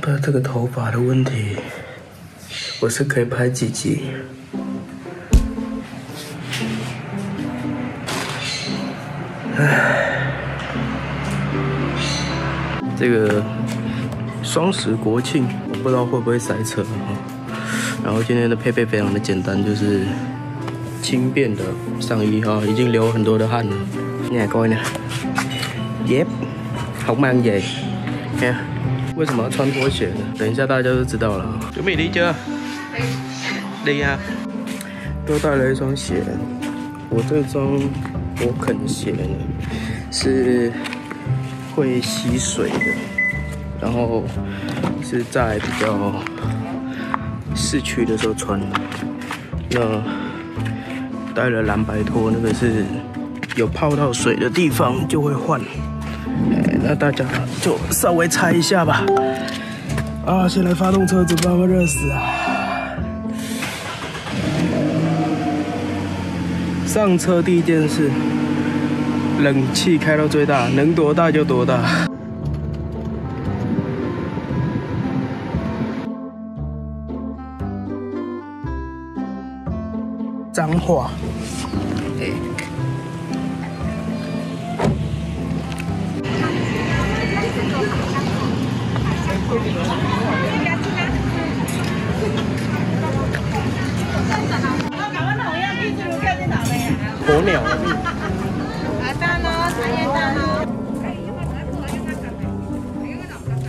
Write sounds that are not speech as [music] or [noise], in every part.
不知道这个头发的问题，我是可以拍几集？唉，这个双十国庆，我不知道会不会塞车哈。然后今天的配备非常的简单，就是轻便的上衣哈，已经流很多的汗了。你来看呢？Yep，好慢耶。看，为什么要穿拖鞋呢？等一下大家就知道了。准备离家？对呀。多带了一双鞋，我这双博肯鞋呢是会吸水的，然后是在比较。市区的时候穿的，那带了蓝白拖，那个是有泡到水的地方就会换。那大家就稍微猜一下吧。啊，先来发动车子，不然会热死啊！上车第一件事，冷气开到最大，能多大就多大。脏话。鸵鸟。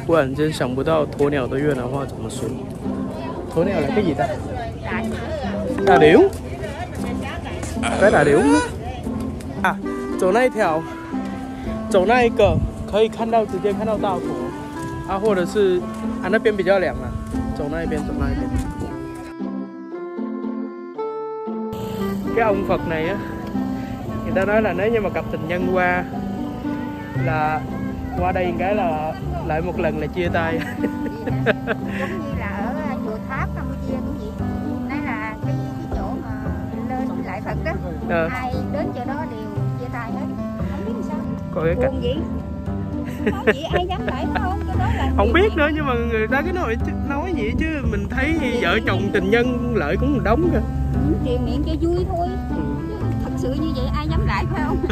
忽然间想不到鸵鸟的越南话怎么说。鸵鸟来个 gì ta? Đà điểu. cái là điểu à 走那一条走那一个可以看到直接看到大佛啊或者是啊那边比较凉啊走那一边走那一边cái ông Phật này á người ta nói là nếu như mà cặp tình nhân qua là qua đây cái là lại một lần là chia tay [laughs] thật đó à. ai đến chỗ đó đều chia tay hết không biết sao còn cái cách gì không gì ai dám lại không? Cái đó là không biết nữa nhưng mà người ta cứ nói nói vậy chứ mình thấy vợ chồng tình nhân lợi cũng một đống kìa truyền miệng cho vui thôi. Ừ. thật sự như vậy ai dám lại phải không? [laughs]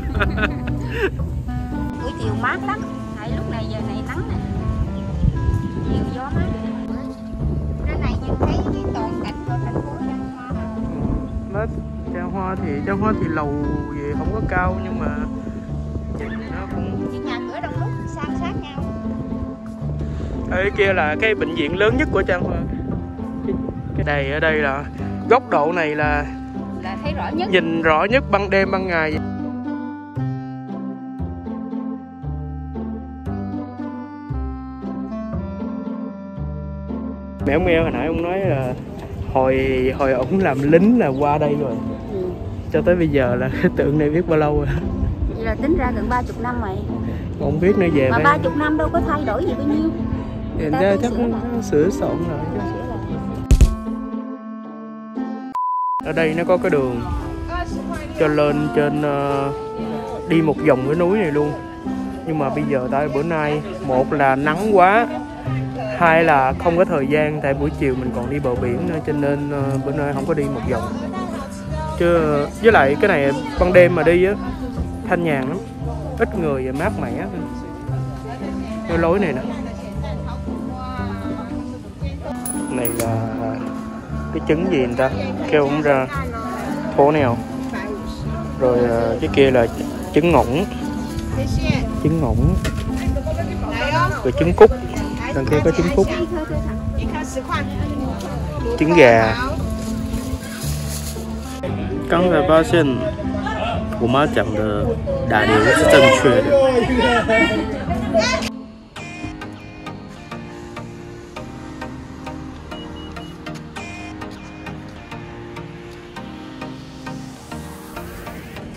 Buổi chiều mát lắm. Tại lúc này giờ này nắng nè. Chiều gió mát trên này nhìn thấy cái toàn cảnh của thành phố Trang Hoa. Nó Trang Hoa thì Trang Hoa thì lầu gì không có cao nhưng mà nhau ở kia là cái bệnh viện lớn nhất của Trang Hoa. Cái, cái này ở đây là góc độ này là là thấy rõ nhất. nhìn rõ nhất ban đêm ban ngày. Mẹ ông nghe hồi nãy ông nói là hồi hồi ổng làm lính là qua đây rồi. Cho tới bây giờ là [laughs] cái tượng này biết bao lâu rồi vậy là tính ra gần ba chục năm rồi. Không biết nó về mà ba chục năm đâu có thay đổi gì bao nhiêu. Người ta chắc sửa soạn rồi. Ở đây nó có cái đường cho lên trên uh, đi một vòng cái núi này luôn. Nhưng mà bây giờ tại bữa nay một là nắng quá hai là không có thời gian tại buổi chiều mình còn đi bờ biển nữa cho nên uh, bữa nay không có đi một vòng. Chứ với lại cái này ban đêm mà đi á thanh nhàn lắm ít người và mát mẻ cái lối này nè này là cái trứng gì người ta kêu cũng ra phố nào rồi ờ, cái kia là trứng ngỗng trứng ngỗng rồi trứng cút đằng kia có trứng cút trứng gà 刚才发现 我妈讲的打流是正确的。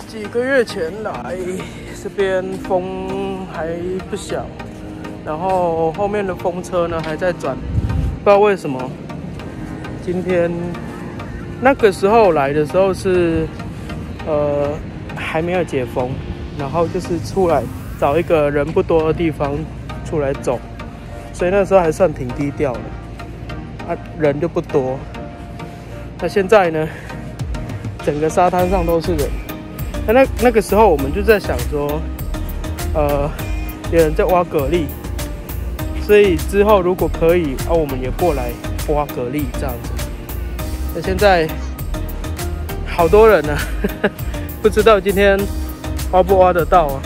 几个月前来这边风还不小，然后后面的风车呢还在转，不知道为什么今天。那个时候来的时候是，呃，还没有解封，然后就是出来找一个人不多的地方出来走，所以那时候还算挺低调的，啊，人就不多。那现在呢，整个沙滩上都是人。那那那个时候我们就在想说，呃，有人在挖蛤蜊，所以之后如果可以，啊，我们也过来挖蛤蜊这样子。那现在好多人呢、不知道今天挖不挖得到啊？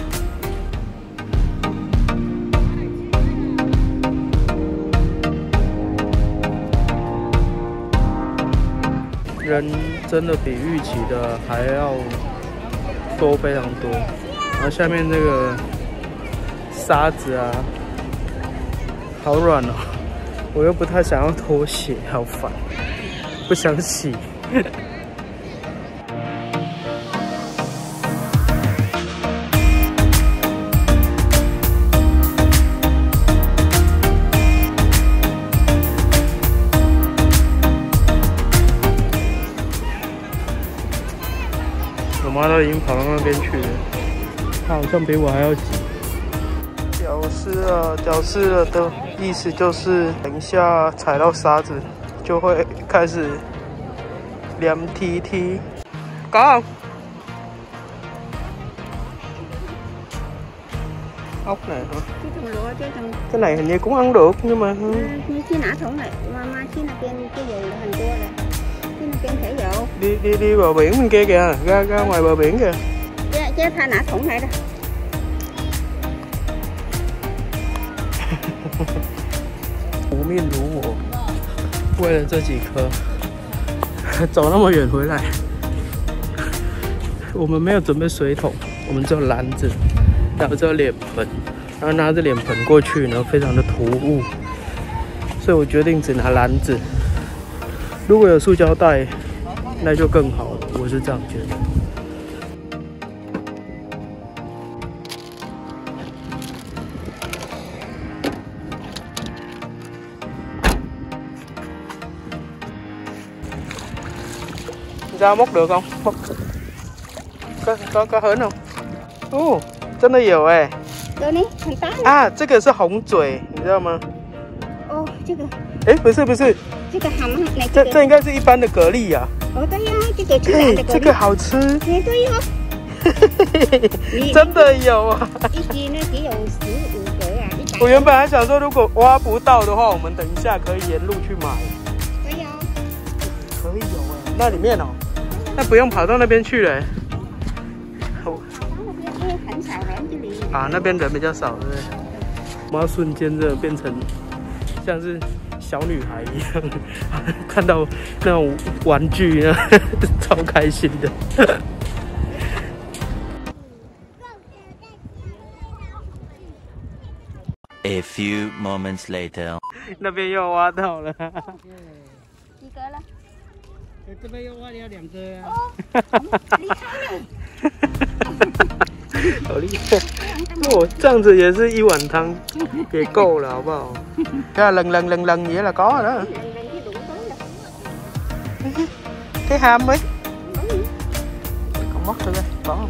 人真的比预期的还要多非常多，然后下面这个沙子啊，好软哦，我又不太想要脱鞋，好烦，不想洗。妈都已经跑到那边去了，她好像比我还要急。脚湿了，脚湿了的意思就是，等一下踩到沙子就会开始凉踢踢。講，ốc này hả? Cái thùng lụa chứ thùng Cái này hình như cũng ăn được nhưng mà ừ, như chi nã thùng này mà mà chi nã bên cái gì là hình cua này đi đi đi bờ biển bên kia kìa, ra ra ngoài bờ biển kìa. chứ chứ tha nã thủng này đó 无面如我，为了这几颗，走那么远回来。我们没有准备水桶，我们只有篮子，然后只有脸盆，然后拿着脸盆过去呢，非常的突兀，所以我决定只拿篮子。如果有塑胶袋，那就更好了。我是这样觉得。你知道摸得到吗？刚刚刚喝。哦，真的有哎、欸。有呢，啊，这个是红嘴，你知道吗？哦，这个。哎、不是不是。这个好吗？这这应该是一般的蛤蜊呀、啊。哦，对呀、这个可爱的。这个好吃。哎，[laughs] 对呀、真的有啊！一斤呢只有十五个啊！我原本还想说，如果挖不到的话，我们等一下可以沿路去买。可以啊，可以有哎、那里面哦、那不用跑到那边去嘞、欸。啊，那边人比较少，对不对？我要瞬间就变成像是小女孩一样，看到那种玩具呢，[laughs] 超开心的。A few moments later，那边又挖到了，几格了？这边又挖了两个、啊。哦，你看。[laughs] 好厉害！哦，这样子也是一碗汤，也够了，好不好？看lần lần lần lần vậy là có rồi đó. lần lần cái đủ tới là Cái ham ấy. Còn móc thử coi, có không?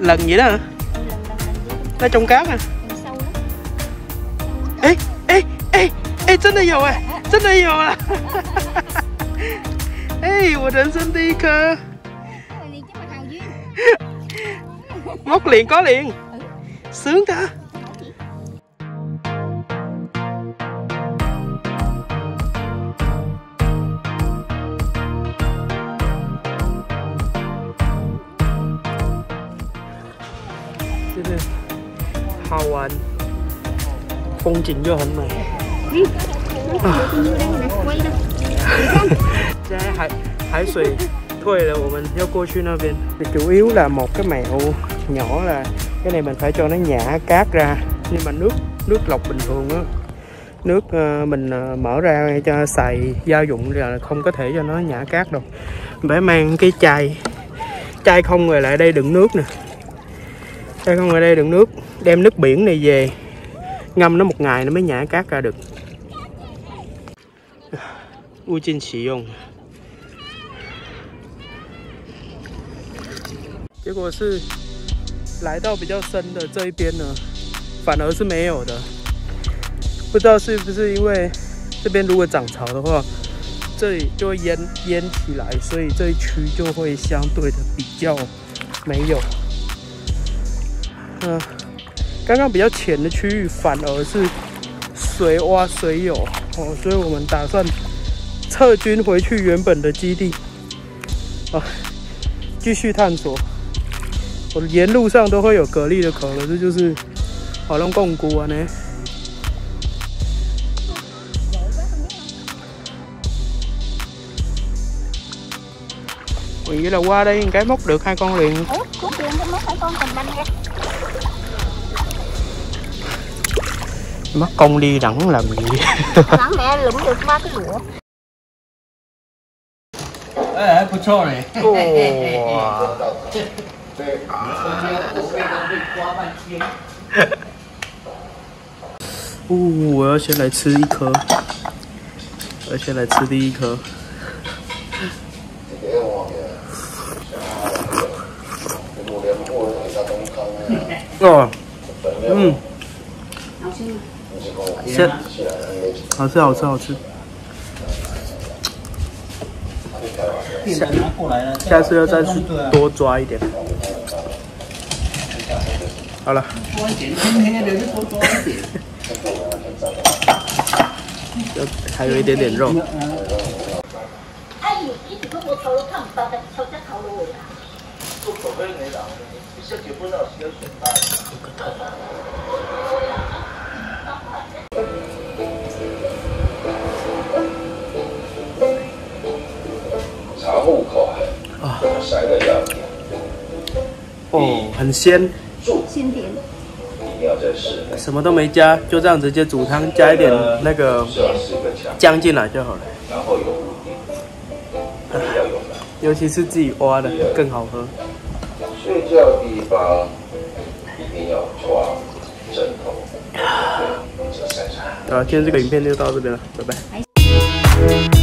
Lần vậy đó hả? lần lần lần vô Nó trong cát à? trong sâu lắm Ê, ê, ê, ê, 真的有哎，真的有啊！[laughs] 哎，我人生第一颗， Móc liền có liền, sướng ta. Đây này, 好玩，风景又很美。đi nó thôi là của mình theo cô chuyên viên thì chủ yếu là một cái mẹo nhỏ là cái này mình phải cho nó nhả cát ra. Nhưng mà nước nước lọc bình thường á, nước ờ, mình ờ, mở ra cho xài gia dụng là không có thể cho nó nhả cát đâu. Phải mang cái chai chai không rồi lại đây đựng nước nè. Chai không rồi đây đựng nước, đem nước biển này về, ngâm nó một ngày nó mới nhả cát ra được. Ui chinh 结果是来到比较深的这一边呢，反而是没有的。不知道是不是因为这边如果涨潮的话，这里就会淹淹起来，所以这一区就会相对的比较没有。嗯、刚刚比较浅的区域反而是随挖随有哦，所以我们打算撤军回去原本的基地啊，继续探索。我的沿路上都会有蛤蜊的壳了，这就是好像共菇啊呢。Mình nghĩ là qua đây cái móc được hai con liền ủa cuốn tiền cái mấy hai con cầm banh ra Mất công đi đẳng làm gì Thằng mẹ lụm được ba cái lụa 哎，还不错 [laughs] 对，从今后我背都被刮半天。呜、哦，我要先来吃一颗，我要先来吃第一颗。哦，嗯，好吃，好吃，好吃，好吃。下下次要再去多抓一点。好了，就还有一点点肉。哎，你这个我头看不到的，头在哦，很鲜，鲜点，什么都没加，就这样直接煮汤，加一点那个姜进来就好了。然后有。尤其是自己挖的更好喝。睡觉地方一定要床、枕头、对，这三餐。好，今天这个影片就到这边了，拜拜。